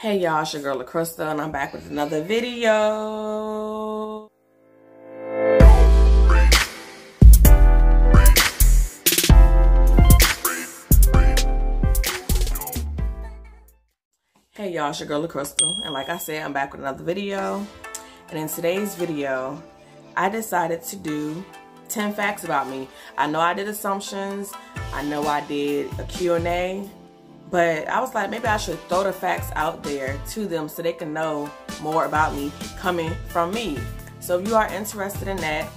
Hey y'all, it's your girl LaCrystal and I'm back with another video. Hey y'all, it's your girl LaCrystal and like I said, I'm back with another video. And in today's video, I decided to do 10 facts about me. I know I did assumptions. I know I did a Q&A but I was like, maybe I should throw the facts out there to them so they can know more about me coming from me. So if you are interested in that,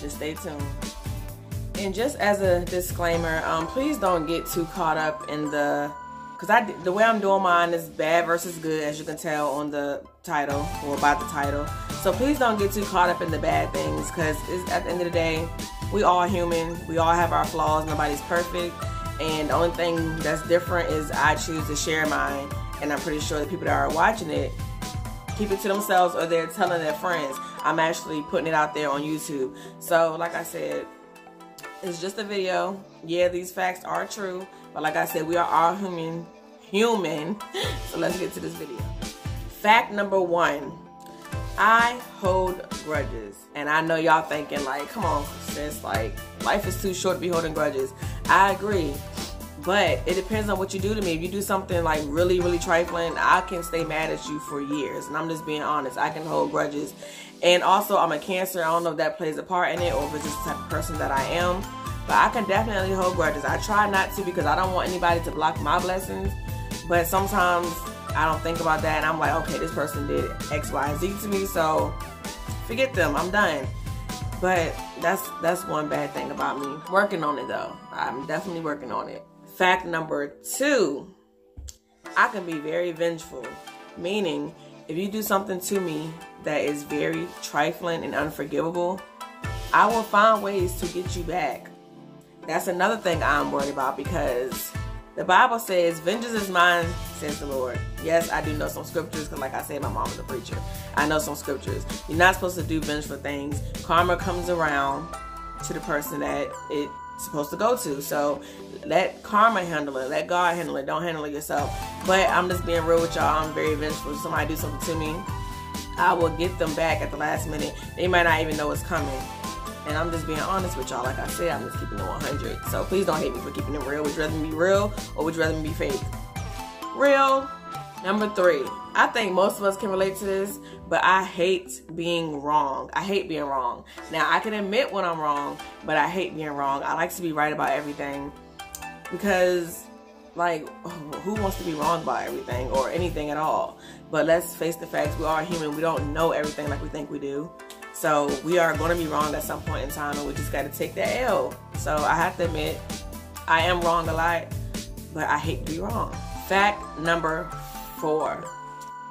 just stay tuned. And just as a disclaimer, um, please don't get too caught up in the, because I the way I'm doing mine is bad versus good, as you can tell on the title or about the title. So please don't get too caught up in the bad things, because at the end of the day, we all human. We all have our flaws. Nobody's perfect. And the only thing that's different is I choose to share mine. And I'm pretty sure the people that are watching it keep it to themselves or they're telling their friends. I'm actually putting it out there on YouTube. So, like I said, it's just a video. Yeah, these facts are true. But like I said, we are all human. Human. so let's get to this video. Fact number one. I hold grudges. And I know y'all thinking like, come on, sis, like life is too short to be holding grudges. I agree. But it depends on what you do to me. If you do something like really, really trifling, I can stay mad at you for years. And I'm just being honest. I can hold grudges. And also, I'm a cancer. I don't know if that plays a part in it or if it's just the type of person that I am. But I can definitely hold grudges. I try not to because I don't want anybody to block my blessings. But sometimes I don't think about that. And I'm like, okay, this person did X, Y, Z to me. So forget them. I'm done. But that's that's one bad thing about me. Working on it though. I'm definitely working on it. Fact number two, I can be very vengeful. Meaning, if you do something to me that is very trifling and unforgivable, I will find ways to get you back. That's another thing I'm worried about because the Bible says, Vengeance is mine, says the Lord. Yes, I do know some scriptures because, like I said, my mom is a preacher. I know some scriptures. You're not supposed to do vengeful things. Karma comes around to the person that it's supposed to go to. So let karma handle it. Let God handle it. Don't handle it yourself. But I'm just being real with y'all. I'm very vengeful. If somebody do something to me, I will get them back at the last minute. They might not even know it's coming. And I'm just being honest with y'all. Like I said, I'm just keeping it 100. So please don't hate me for keeping it real. Would you rather be real or would you rather be fake? Real. Number three. I think most of us can relate to this, but I hate being wrong. I hate being wrong. Now, I can admit when I'm wrong, but I hate being wrong. I like to be right about everything because like who wants to be wrong about everything or anything at all but let's face the facts we are human we don't know everything like we think we do so we are going to be wrong at some point in time, and we just got to take that L. So I have to admit, I am wrong a lot, but I hate to be wrong. Fact number four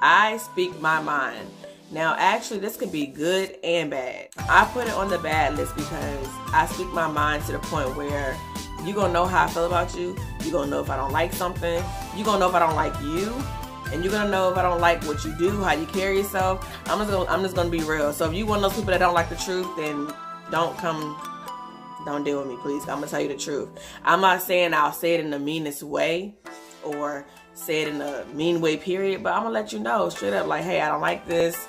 I speak my mind. Now, actually, this could be good and bad. I put it on the bad list because I speak my mind to the point where you're gonna know how I feel about you. You're gonna know if I don't like something. You're gonna know if I don't like you and you're gonna know if I don't like what you do, how you carry yourself. I'm just gonna I'm just gonna be real. So if you one of those people that don't like the truth, then don't come don't deal with me, please. I'm gonna tell you the truth. I'm not saying I'll say it in the meanest way or say it in a mean way, period, but I'm gonna let you know straight up, like, hey, I don't like this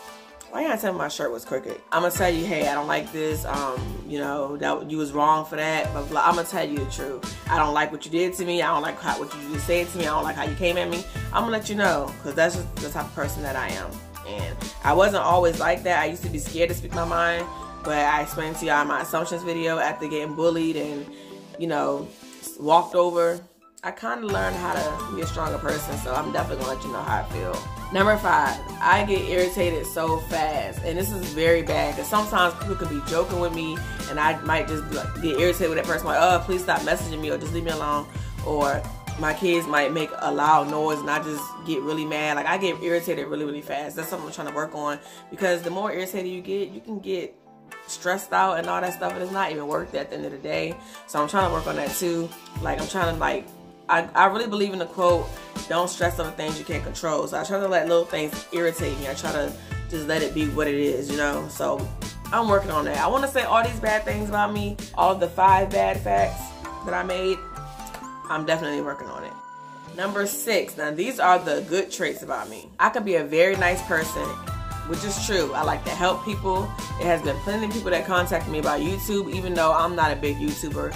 tell me my shirt was crooked? I'm gonna tell you, hey, I don't like this. Um, you know, that you was wrong for that. But I'm gonna tell you the truth. I don't like what you did to me. I don't like how, what you just said to me. I don't like how you came at me. I'm gonna let you know, cause that's just the type of person that I am. And I wasn't always like that. I used to be scared to speak my mind. But I explained to y'all my assumptions video after getting bullied and, you know, walked over. I kind of learned how to be a stronger person. So I'm definitely gonna let you know how I feel. Number five, I get irritated so fast, and this is very bad because sometimes people can be joking with me, and I might just get irritated with that person, like, oh, please stop messaging me, or just leave me alone, or my kids might make a loud noise, and I just get really mad. Like I get irritated really, really fast. That's something I'm trying to work on because the more irritated you get, you can get stressed out and all that stuff, and it's not even worth it at the end of the day. So I'm trying to work on that too. Like I'm trying to like I, I really believe in the quote, don't stress over things you can't control. So I try to let little things irritate me. I try to just let it be what it is, you know? So I'm working on that. I want to say all these bad things about me, all the five bad facts that I made, I'm definitely working on it. Number six, now these are the good traits about me. I can be a very nice person, which is true. I like to help people. It has been plenty of people that contact me about YouTube, even though I'm not a big YouTuber,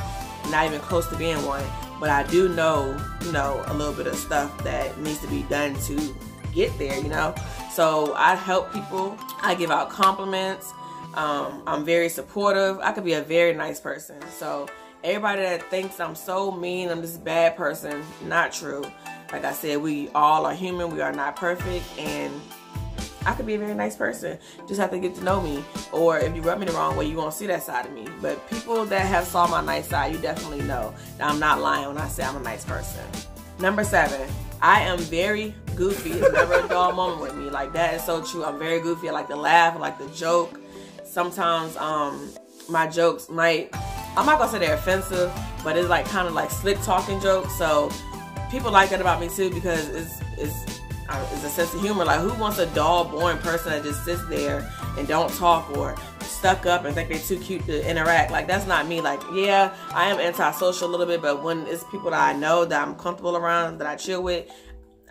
not even close to being one. But I do know, you know, a little bit of stuff that needs to be done to get there, you know? So I help people. I give out compliments. Um, I'm very supportive. I could be a very nice person. So everybody that thinks I'm so mean, I'm this bad person, not true. Like I said, we all are human. We are not perfect. And I could be a very nice person. Just have to get to know me. Or if you rub me the wrong way, you won't see that side of me. But people that have saw my nice side, you definitely know that I'm not lying when I say I'm a nice person. Number seven, I am very goofy. It's never a dull moment with me. Like that is so true. I'm very goofy. I like to laugh. I like to joke. Sometimes um, my jokes might, I'm not gonna say they're offensive, but it's like kind of like slick talking jokes. So people like that about me too because it's it's it's a sense of humor. Like who wants a dull, boring person that just sits there and don't talk or stuck up and think they're too cute to interact. Like that's not me. Like yeah, I am antisocial a little bit, but when it's people that I know that I'm comfortable around, that I chill with,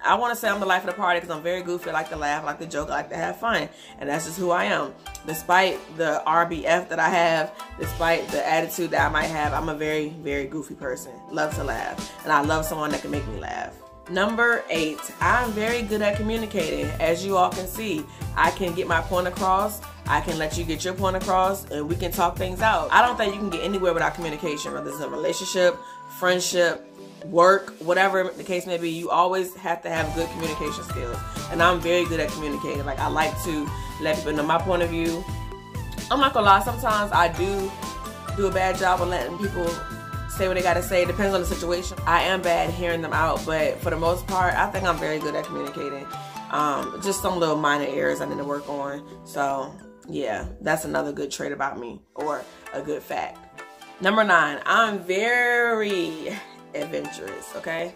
I want to say I'm the life of the party because I'm very goofy. I like to laugh, I like to joke, I like to have fun. And that's just who I am. Despite the RBF that I have, despite the attitude that I might have, I'm a very, very goofy person. Love to laugh. And I love someone that can make me laugh. Number eight, I'm very good at communicating. As you all can see, I can get my point across. I can let you get your point across and we can talk things out. I don't think you can get anywhere without communication, whether it's a relationship, friendship, work, whatever the case may be, you always have to have good communication skills. And I'm very good at communicating. Like I like to let people know my point of view. I'm not gonna lie, sometimes I do do a bad job of letting people say what they gotta say. It depends on the situation. I am bad hearing them out, but for the most part, I think I'm very good at communicating. Um, just some little minor errors I need to work on. So yeah, that's another good trait about me or a good fact. Number nine, I'm very adventurous, okay?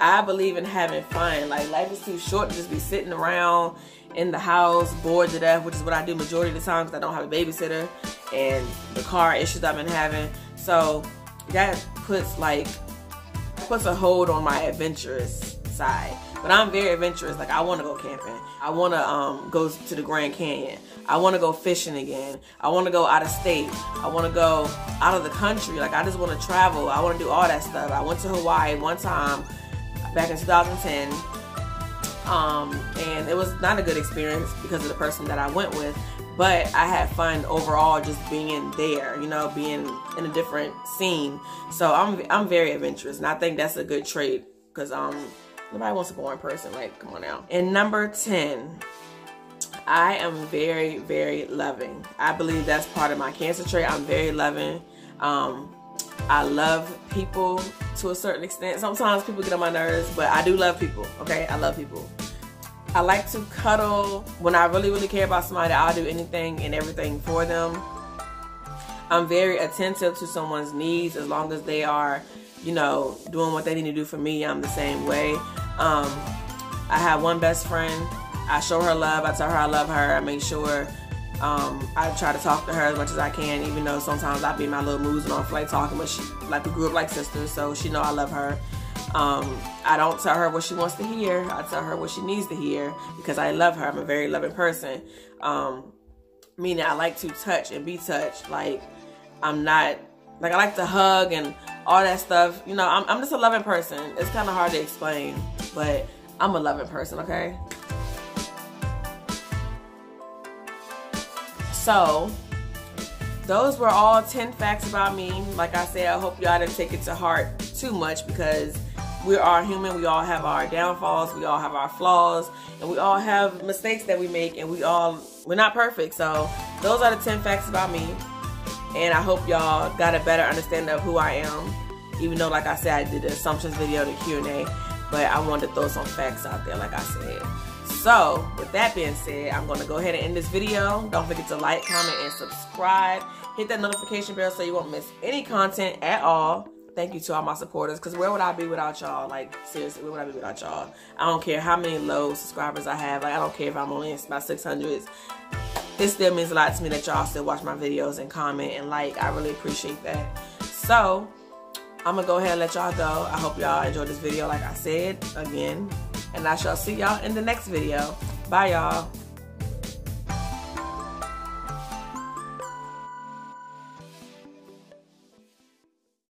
I believe in having fun. Like life is too short to just be sitting around in the house, bored to death, which is what I do majority of the time because I don't have a babysitter and the car issues I've been having. So that puts like puts a hold on my adventurous side. But I'm very adventurous. Like I want to go camping. I want to um, go to the Grand Canyon. I want to go fishing again. I want to go out of state. I want to go out of the country. Like I just want to travel. I want to do all that stuff. I went to Hawaii one time back in 2010. Um, and it was not a good experience because of the person that I went with but I had fun overall just being there, you know, being in a different scene. So I'm I'm very adventurous, and I think that's a good trait because um Nobody wants a boring person. Like, come on now. And number 10, I am very, very loving. I believe that's part of my cancer trait. I'm very loving. Um, I love people to a certain extent. Sometimes people get on my nerves, but I do love people, okay? I love people. I like to cuddle. When I really, really care about somebody, I'll do anything and everything for them. I'm very attentive to someone's needs as long as they are, you know, doing what they need to do for me. I'm the same way. Um, I have one best friend. I show her love. I tell her I love her. I make sure um, I try to talk to her as much as I can, even though sometimes I be in my little moods and on flight talking. But she, like, we grew up like sisters, so she know I love her. Um, I don't tell her what she wants to hear. I tell her what she needs to hear because I love her. I'm a very loving person. Um, meaning I like to touch and be touched. Like I'm not like I like to hug and all that stuff. You know, I'm, I'm just a loving person. It's kind of hard to explain but I'm a loving person, okay? So, those were all 10 facts about me. Like I said, I hope y'all didn't take it to heart too much because we are human. We all have our downfalls. We all have our flaws. And we all have mistakes that we make. And we all, we're not perfect. So, those are the 10 facts about me. And I hope y'all got a better understanding of who I am. Even though, like I said, I did the assumptions video, the Q&A but I wanted to throw some facts out there like I said. So, with that being said, I'm going to go ahead and end this video. Don't forget to like, comment, and subscribe. Hit that notification bell so you won't miss any content at all. Thank you to all my supporters, because where would I be without y'all? Like, seriously, where would I be without y'all? I don't care how many low subscribers I have. Like, I don't care if I'm only in about 600s. It still means a lot to me that y'all still watch my videos and comment and like. I really appreciate that. So, I'm gonna go ahead and let y'all go. I hope y'all enjoyed this video like I said again. And I shall see y'all in the next video. Bye y'all.